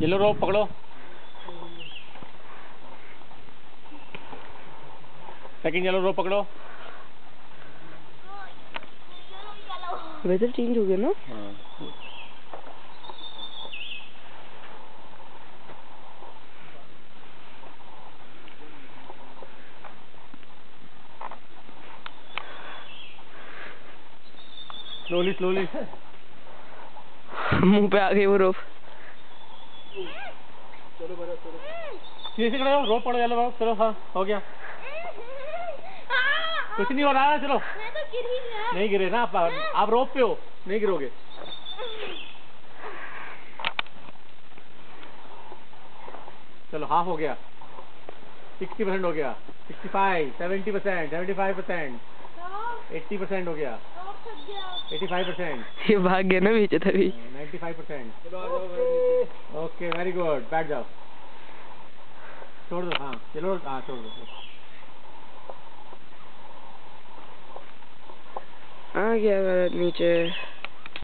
Yellow रोप पकड़ो second yellow रोप पकड़ो weather change हो गया ना? हाँ स्लोली स्लोली मुँह पे आ गई वो रोप खड़े हो रोप पकड़ो येलो चलो हाँ हो गया। कुछ नहीं हो रहा है चलो। तो गिर नहीं गिरे ना आप आप रोप पे हो नहीं गिरोगे। चलो हाफ़ हो गया। सिक्सटी परसेंट हो गया। Sixty five seventy percent seventy five percent eighty percent हो गया। Eighty five percent. ये भाग गया ना पीछे तभी। ninety five percent okay very good बैठ जाओ छोड़ दो हाँ चलो हाँ छोड़ दो आ गया मेरा नीचे